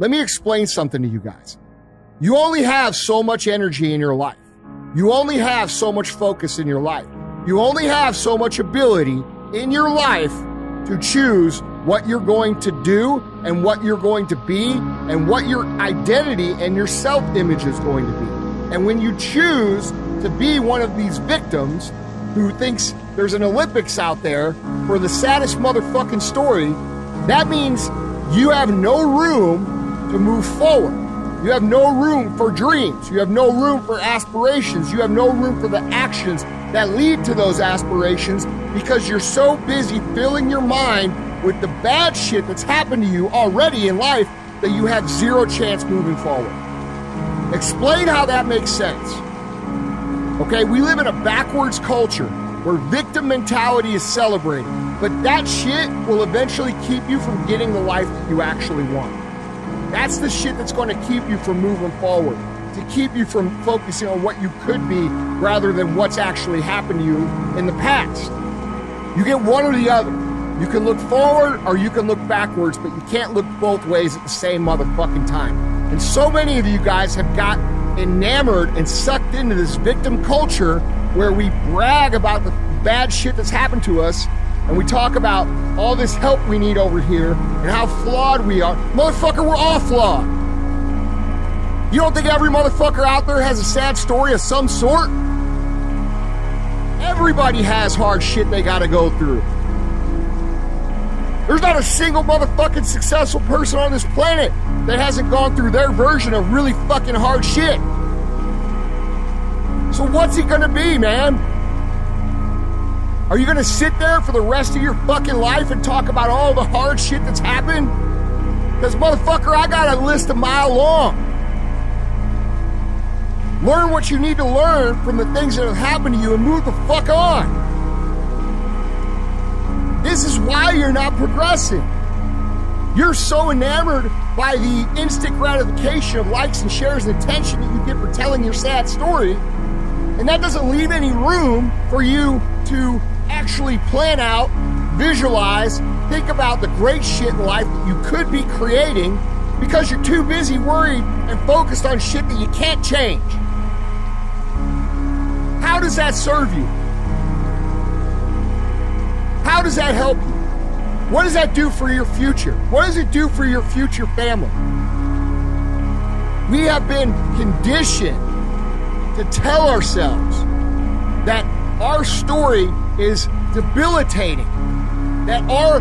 Let me explain something to you guys. You only have so much energy in your life. You only have so much focus in your life. You only have so much ability in your life to choose what you're going to do and what you're going to be and what your identity and your self image is going to be. And when you choose to be one of these victims who thinks there's an Olympics out there for the saddest motherfucking story, that means you have no room to move forward. You have no room for dreams. You have no room for aspirations. You have no room for the actions that lead to those aspirations because you're so busy filling your mind with the bad shit that's happened to you already in life that you have zero chance moving forward. Explain how that makes sense. Okay, we live in a backwards culture where victim mentality is celebrated, but that shit will eventually keep you from getting the life that you actually want. That's the shit that's going to keep you from moving forward, to keep you from focusing on what you could be rather than what's actually happened to you in the past. You get one or the other. You can look forward or you can look backwards, but you can't look both ways at the same motherfucking time. And so many of you guys have got enamored and sucked into this victim culture where we brag about the bad shit that's happened to us and we talk about all this help we need over here and how flawed we are. Motherfucker, we're all flawed. You don't think every motherfucker out there has a sad story of some sort? Everybody has hard shit they gotta go through. There's not a single motherfucking successful person on this planet that hasn't gone through their version of really fucking hard shit. So what's it gonna be, man? Are you gonna sit there for the rest of your fucking life and talk about all the hard shit that's happened? Because, motherfucker, I got a list a mile long. Learn what you need to learn from the things that have happened to you and move the fuck on. This is why you're not progressing. You're so enamored by the instant gratification of likes and shares and attention that you get for telling your sad story. And that doesn't leave any room for you to actually plan out, visualize, think about the great shit in life that you could be creating because you're too busy worried and focused on shit that you can't change. How does that serve you? How does that help you? What does that do for your future? What does it do for your future family? We have been conditioned to tell ourselves that our story is debilitating, that our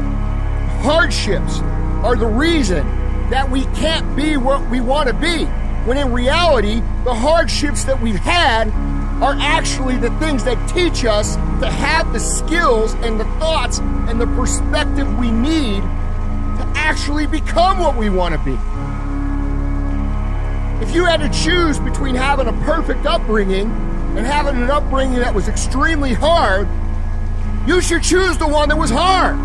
hardships are the reason that we can't be what we want to be. When in reality, the hardships that we've had are actually the things that teach us to have the skills and the thoughts and the perspective we need to actually become what we want to be. If you had to choose between having a perfect upbringing and having an upbringing that was extremely hard, you should choose the one that was hard.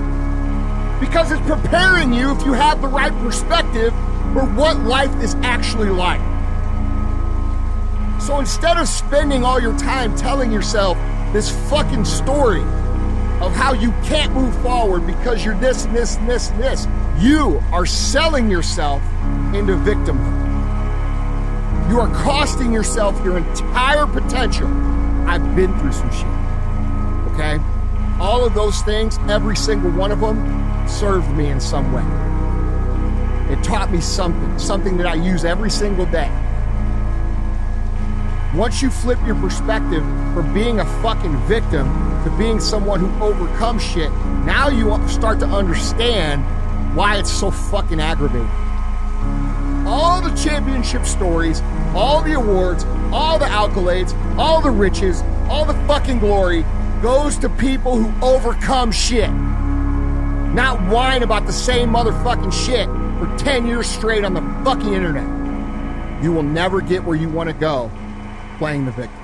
Because it's preparing you if you have the right perspective for what life is actually like. So instead of spending all your time telling yourself this fucking story of how you can't move forward because you're this and this and this and this, you are selling yourself into victimhood. You are costing yourself your entire potential. I've been through some shit. Okay? All of those things, every single one of them, served me in some way. It taught me something, something that I use every single day. Once you flip your perspective from being a fucking victim to being someone who overcomes shit, now you start to understand why it's so fucking aggravating. All the championship stories, all the awards, all the accolades, all the riches, all the fucking glory goes to people who overcome shit. Not whine about the same motherfucking shit for 10 years straight on the fucking internet. You will never get where you want to go playing the victim.